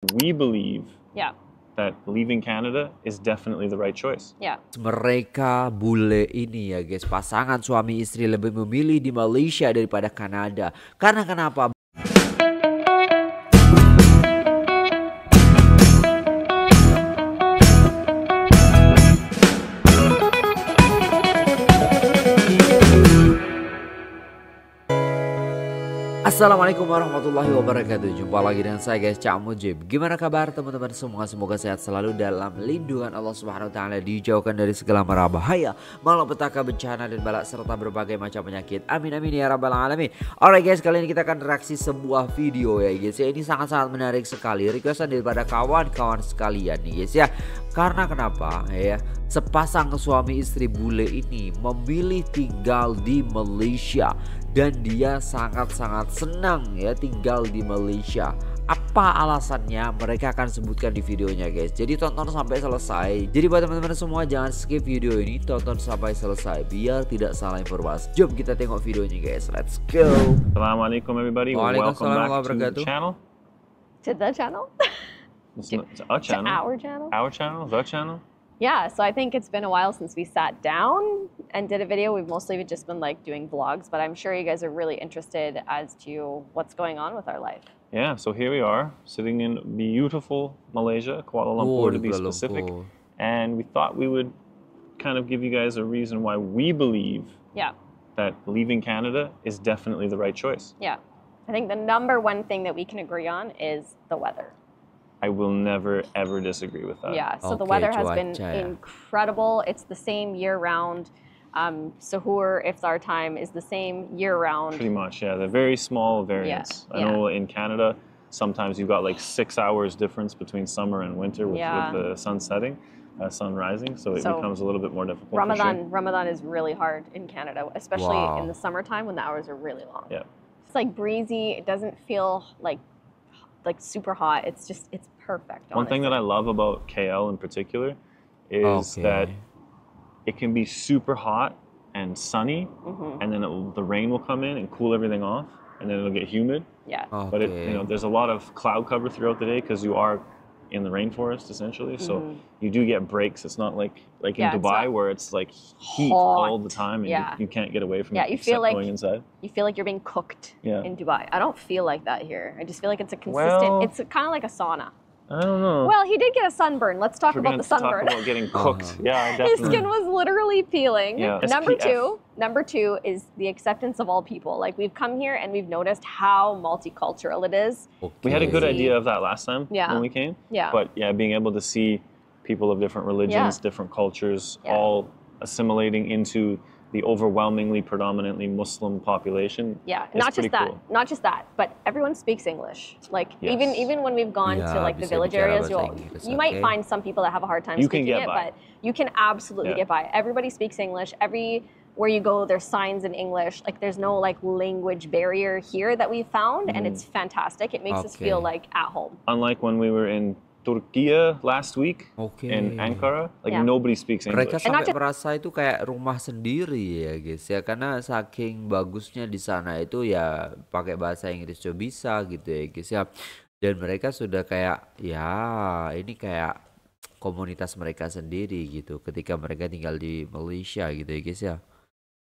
We believe Yeah. that leaving Canada is definitely the right choice. Yeah. Mereka bule ini ya guys, pasangan suami istri lebih memilih di Malaysia daripada Kanada. Karena kenapa? Assalamualaikum warahmatullahi wabarakatuh. Jumpa lagi dengan saya guys Cak Mujib. Gimana kabar teman-teman semua? Semoga sehat selalu dalam lindungan Allah Subhanahu Wa Taala Dijauhkan dari segala mara bahaya Malapetaka bencana dan balak Serta berbagai macam penyakit. Amin amin ya rabbal alamin. Alright guys kali ini kita akan reaksi sebuah video ya guys ya. Ini sangat-sangat menarik sekali. Requestan daripada kawan-kawan sekalian nih guys ya Karena kenapa ya Sepasang suami istri bule ini memilih tinggal di Malaysia dan dia sangat-sangat senang ya tinggal di Malaysia. Apa alasannya mereka akan sebutkan di videonya guys. Jadi tonton sampai selesai. Jadi buat teman-teman semua jangan skip video ini, tonton sampai selesai biar tidak salah informasi. Jom kita tengok videonya guys. Let's go. Assalamualaikum everybody. Welcome back to the channel. To the channel? It's, not- it's our channel. To our channel? Our channel, the channel. Yeah, so I think it's been a while since we sat down and did a video. We've mostly just been like doing vlogs, but I'm sure you guys are really interested as to what's going on with our life. Yeah, so here we are, sitting in beautiful Malaysia, Kuala Lumpur to be Kuala specific. Lumpur. And we thought we would kind of give you guys a reason why we believe Yeah, that leaving Canada is definitely the right choice. yeah. I think the number one thing that we can agree on is the weather. I will never ever disagree with that. Yeah, so the weather has been cuaca ya. incredible. It's the same year round. Um, Sahur iftar time is the same year round. Pretty much, yeah. They're very small variants. I yeah. know in Canada, sometimes you've got like six hours difference between summer and winter with, Yeah. with the sun setting, uh, sun rising, so it So, becomes a little bit more difficult. for sure. Ramadan, Ramadan is really hard in Canada, especially Wow. in the summertime when the hours are really long. Yeah. It's like breezy. It doesn't feel like like super hot. It's just it's perfect. One thing that I love about KL in particular is Okay. that it can be super hot and sunny, Mhm. and then it, the rain will come in and cool everything off, and then it'll get humid. yeah. But it, you know, there's a lot of cloud cover throughout the day because you are in the rainforest essentially. So Mhm. you do get breaks. It's not like like in Yeah, it's Dubai not where it's like heat all the time and Yeah. you, you can't get away from Yeah, it you feel like- going inside. You feel like you're being cooked Yeah. in Dubai. I don't feel like that here. I just feel like it's a consistent. Well- it's kind of like a sauna. I don't know. Well, he did get a sunburn. Let's talk We're about the sunburn. talk about getting cooked. Uh-huh. Yeah, His skin was literally peeling. Yeah. Number SPF. two, number two is the acceptance of all people. Like we've come here and we've noticed how multicultural it is. We had a good idea of that last time Yeah. when we came. Yeah. But yeah, being able to see people of different religions, different cultures, Yeah. all assimilating into the overwhelmingly predominantly Muslim population. Yeah, is not pretty just that, cool. not just that, but everyone speaks English. Like even Yes. even when we've gone to like the village bicara areas, you'll, you might okay. find some people that have a hard time You can speaking get it, by. but you can absolutely Yeah. get by. Everybody speaks English. Every where you go, there's signs in English. Like there's no like language barrier here that we found, and Mhm. it's fantastic. It makes us feel like at home. Unlike when we were in Turkey last week Oke. in Ankara, like Yeah. nobody speaks Mereka English. And not sampai just- merasa itu kayak rumah sendiri ya guys ya karena saking bagusnya di sana itu ya pakai bahasa Inggris juga bisa gitu ya guys ya dan mereka sudah kayak ya ini kayak komunitas mereka sendiri gitu ketika mereka tinggal di Malaysia gitu ya guys ya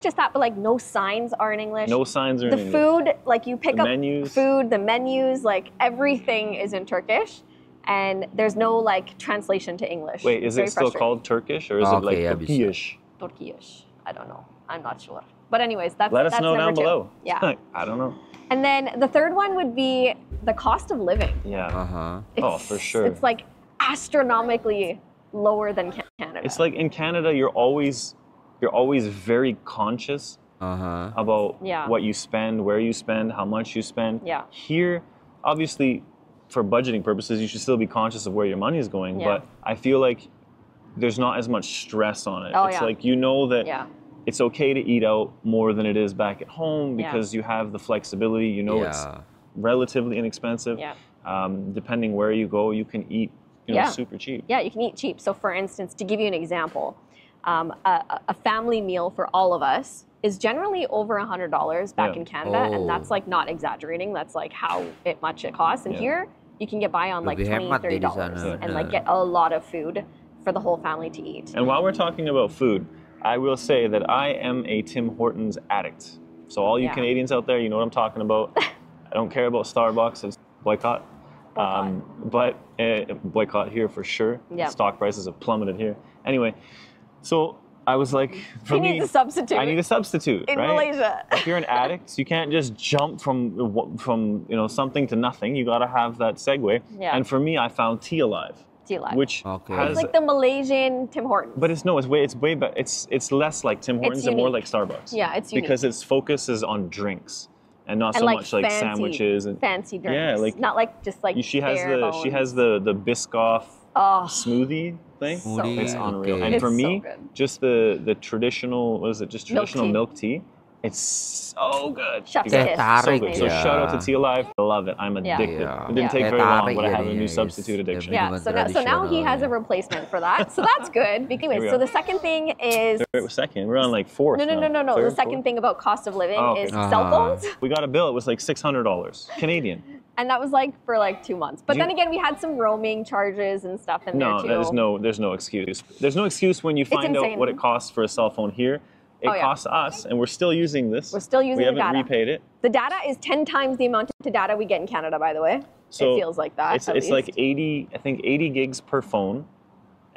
Just that, but like no signs are in English. No signs are the in English. food, like you pick The up menus. food, the menus, like everything is in Turkish, and there's no like translation to English. Wait, is it still called Turkish or is Okay, it like yeah. Turkish? Turkish? I don't know. I'm not sure. But anyways, that's Let us that's know down two. below. Yeah, I don't know. and then the third one would be the cost of living. Yeah. Uh-huh. Aha. Oh, It's- for sure. It's like astronomically lower than Canada. It's like in Canada, you're always you're always very conscious Aha. about Yeah. what you spend, where you spend, how much you spend. Yeah. Here, obviously, for budgeting purposes, you should still be conscious of where your money is going. Yeah. But I feel like there's not as much stress on it. Oh, it's yeah. like you know that yeah, it's okay to eat out more than it is back at home Yeah. because you have the flexibility. You know it's relatively inexpensive. yeah. Um, depending where you go, you can eat you know, Yeah. super cheap. Yeah, you can eat cheap. So, for instance, to give you an example, um, a, a family meal for all of us is generally over a hundred dollars back Yeah. in Canada, and Oh. that's like not exaggerating. That's like how it much it costs. And Yeah. here, you can get by on like Lebih 20 hemat 30 deh di dollars sana, and like get a lot of food for the whole family to eat. And while we're talking about food, I will say that I am a Tim Hortons addict. So all you Yeah. Canadians out there, you know what I'm talking about. I don't care about Starbucks. It's boycott. Um, but uh, boycott here for sure. Yeah. Stock prices have plummeted here. Anyway, so I was like, for He me, needs a substitute. I need a substitute, in right? Malaysia. if you're an addict, you can't just jump from from you know something to nothing. You got to have that segue. Yeah. And for me, I found Tea Alive, Tea Live. which Okay. has it's like the Malaysian Tim Hortons. but it's no, it's way it's way better. It's it's less like Tim Hortons and more like. Starbucks. Yeah, it's unique. because its focus is on drinks and not and so like much like fancy, sandwiches and fancy drinks. Yeah, like- not like just like she has bare the she bones. has the the Biscoff oh smoothie thing. So Smoothie, good. It's unreal. okay. And It's for me, good. just the the traditional what is it? Just Milk traditional tea. milk tea. It's so good. Chef's kiss. So tarik good. So Yeah. shout out to Tea Alive. I love it. I'm addicted. Yeah. It didn't Yeah. take very long, but I have a new substitute addiction. yeah, so now, so now he has a replacement for that. So that's good. Anyway, so the second thing is Third- Second, we're on like fourth. no, no, now. no, no, no. Third, the second fourth? thing about cost of living Oh, okay. is cell Uh-huh. phones, We got a bill. It was like six hundred dollars Canadian. And that was like for like two months. But you- then again, we had some roaming charges and stuff in No, there too. No, there's no, there's no excuse. There's no excuse when you find out what it costs for a cell phone here. It Oh, yeah. costs us, and we're still using this. We're still using We haven't data. repaid it. The data is ten times the amount of data we get in Canada. By the way, So it feels like that. It's at it's like 80, I think 80 gigs per phone,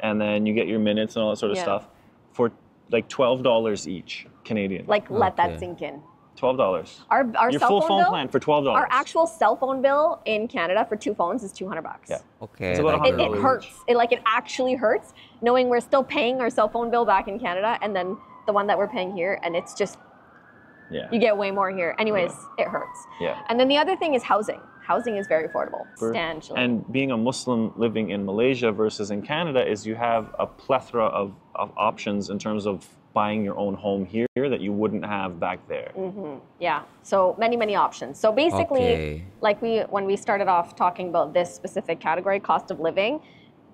and then you get your minutes and all that sort of Yeah. stuff for like twelve dollars each Canadian. like let that sink in. Twelve dollars. Our our Your cell full phone, phone bill, plan for twelve dollars. our actual cell phone bill in Canada for two phones is two hundred bucks. Yeah. Okay. It's about It, it hurts. It like it actually hurts knowing we're still paying our cell phone bill back in Canada, and then the one that we're paying here, and it's just Yeah. you get way more here. Anyways, it hurts. yeah. And then the other thing is housing. Housing is very affordable, substantially. And being a Muslim living in Malaysia versus in Canada is you have a plethora of, of options in terms of buying your own home here that you wouldn't have back there. hmm Yeah. So many, many options. So basically, Okay. like we when we started off talking about this specific category, cost of living,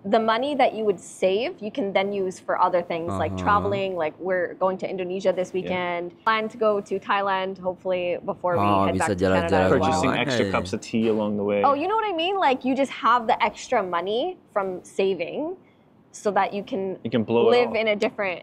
the money that you would save, you can then use for other things like Uh-huh. traveling. Like we're going to Indonesia this weekend. Plan to go to Thailand hopefully before we Oh, head back to Canada. jalan-jalan as well. Purchasing Wow. extra Hey. cups of tea along the way. Oh, you know what I mean? Like you just have the extra money from saving, so that you can You can blow live in a different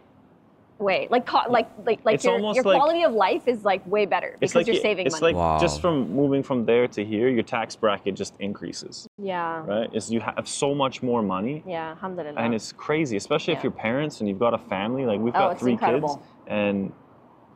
way. Like co- like like like It's your, almost your like- quality of life is like way better because it's like you're you- saving it's money. It's like just from moving from there to here, your tax bracket just increases, yeah. right? Is you have so much more money, Yeah, alhamdulillah. and it's crazy, especially if you're parents and you've got a family. Like we've Oh, got it's three incredible. kids, and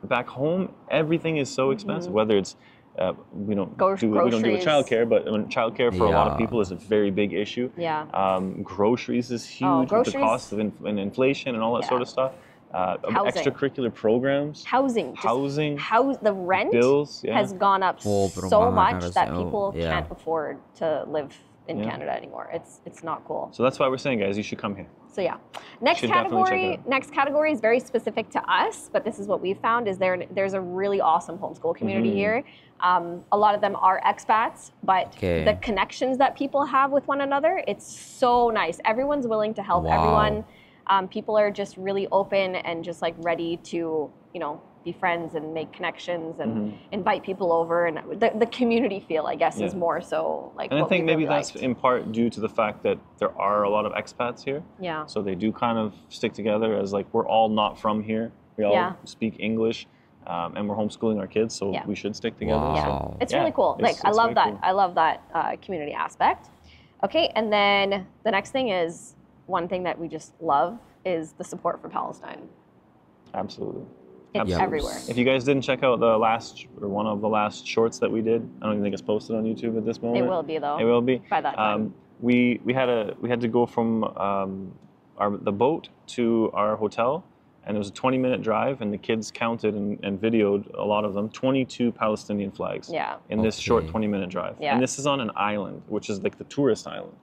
back home everything is so expensive. Mhm. Whether it's uh, we don't Gro- do we don't do with groceries. childcare, but I mean, childcare for a lot of people is a very big issue. yeah. Um, groceries is huge Oh, with the cost of in, and inflation and all that Yeah. sort of stuff. Uh, Housing. extracurricular programs, Housing. Just housing, house the rent bills. Yeah. has gone up Oh, so much that people yeah. can't afford to live in Yeah. Canada anymore. It's it's not cool. so that's why we're saying, guys, you should come here. So yeah, next Should definitely check it category. Next category is very specific to us, but this is what we found: is there there's a really awesome homeschool community Mhm. here. Um, a lot of them are expats, but Okay. the connections that people have with one another, it's so nice. Everyone's willing to help Wow. everyone. Um, people are just really open and just like ready to you know be friends and make connections and Mhm. invite people over and the, the community feel I guess is more so like And I think maybe really that's liked. in part due to the fact that there are a lot of expats here. yeah So they do kind of stick together as like we're all not from here. We all Yeah. speak English, um, and we're homeschooling our kids, so Yeah. we should stick together. Wow. Yeah, So, it's really cool. it's- like I it's love very that. cool. I love that uh, community aspect. Okay, and then the next thing is one thing that we just love is the support for Palestine. Absolutely. It's Absolutely. everywhere. If you guys didn't check out the last or one of the last shorts that we did, I don't even think it's posted on YouTube at this moment. It will be though. It will be. by that time. Um, we we had a we had to go from um, our the boat to our hotel, and it was a 20 minute drive, and the kids counted and, and videoed a lot of them 22 Palestinian flags yeah, in this short 20 minute drive, Yeah. and this is on an island, which is like the tourist island.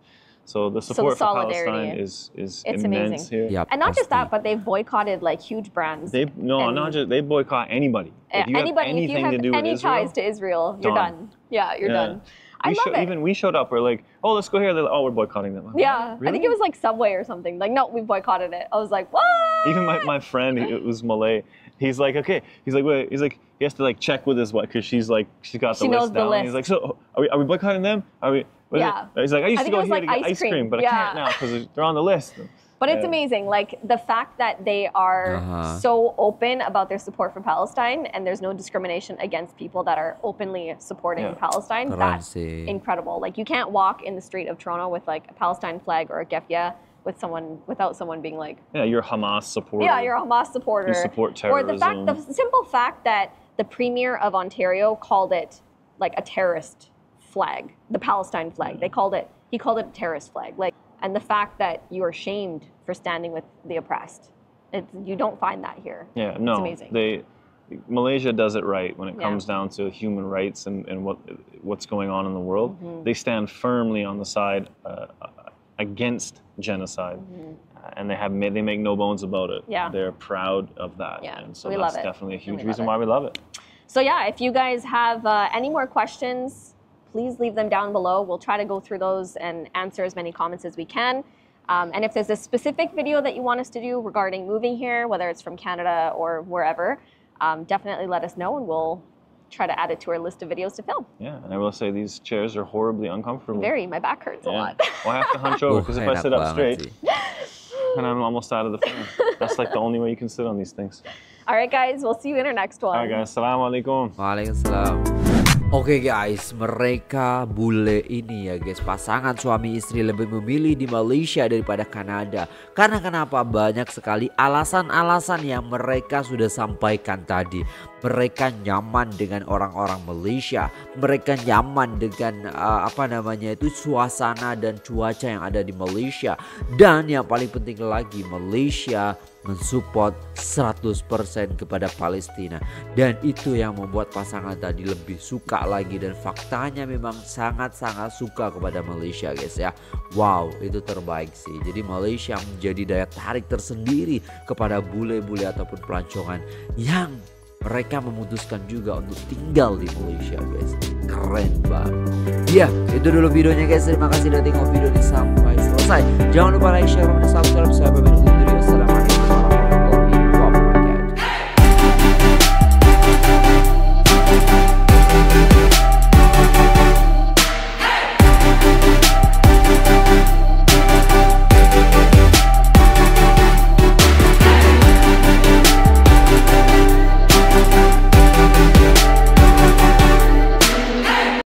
So the the support for solidarity. Palestine is is It's immense amazing. here. Yep, and not just that, but they've boycotted like huge brands. They no, not just they boycott anybody. Eh, if you Anybody, have anything if you have to do with any Israel, ties to Israel, you're done. done. Yeah, you're Yeah. done. I we love sho- it. even we showed up. We're like, oh, let's go here. They're like, oh, we're boycotting them. I'm like, yeah, I think it was like Subway or something. Like, no, we boycotted it. I was like, what? Even my, my friend, it was Malay. He's like, okay. He's like, wait. He's like, he has to like check with his wife because she's like, she's got the She list knows the down. list. He's like, so are we, are we boycotting them? Are we? What is Yeah. it? He's like, I used I to go it here like to get ice ice cream, cream. but Yeah. I can't now because they're on the list. But it's Yeah. amazing, like the fact that they are Uh-huh. so open about their support for Palestine, and there's no discrimination against people that are openly supporting Yeah. Palestine. That's incredible. Like you can't walk in the street of Toronto with like a Palestine flag or a keffiyeh with someone without someone being like, Yeah, you're a Hamas supporter. yeah, you're a Hamas supporter. You support terrorism. Or the fact, the simple fact that the premier of Ontario called it like a terrorist flag, the Palestine flag. They called it. He called it a terrorist flag. Like, and the fact that you are shamed for standing with the oppressed. It's, you don't find that here. Yeah, no, it's amazing. they Malaysia does it right when it Yeah. comes down to human rights and, and what what's going on in the world. Mm-hmm. They stand firmly on the side uh, against genocide, Uh, and they have made, they make no bones about it. Mm-hmm. Yeah. they're proud of that, Yeah, and so we that's love it. definitely a huge reason it. why we love it. So yeah, if you guys have uh, any more questions, please leave them down below. We'll try to go through those and answer as many comments as we can. Um, and if there's a specific video that you want us to do regarding moving here, whether it's from Canada or wherever, um, definitely let us know and we'll try to add it to our list of videos to film. Yeah, and I will say these chairs are horribly uncomfortable. Very, my back hurts a lot. Well, I have to hunch over because if I sit up straight, and I'm almost out of the frame. That's like the only way you can sit on these things. All right, guys, we'll see you in our next one. All right, guys. Assalamualaikum. Waalaikumsalam. Oke guys, mereka bule ini ya guys, pasangan suami istri lebih memilih di Malaysia daripada Kanada. Karena kenapa? Banyak sekali alasan-alasan yang mereka sudah sampaikan tadi. Mereka nyaman dengan orang-orang Malaysia, mereka nyaman dengan uh, apa namanya itu suasana dan cuaca yang ada di Malaysia. Dan yang paling penting lagi, Malaysia mensupport 100% kepada Palestina. Dan itu yang membuat pasangan tadi lebih suka lagi. Dan faktanya memang sangat-sangat suka kepada Malaysia guys ya. Wow itu terbaik sih. Jadi Malaysia menjadi daya tarik tersendiri kepada bule-bule ataupun pelancongan yang mereka memutuskan juga untuk tinggal di Malaysia guys. Keren banget. Ya itu dulu videonya guys. Terima kasih udah tengok video ini sampai selesai. Jangan lupa like share dan subscribe. Saya undur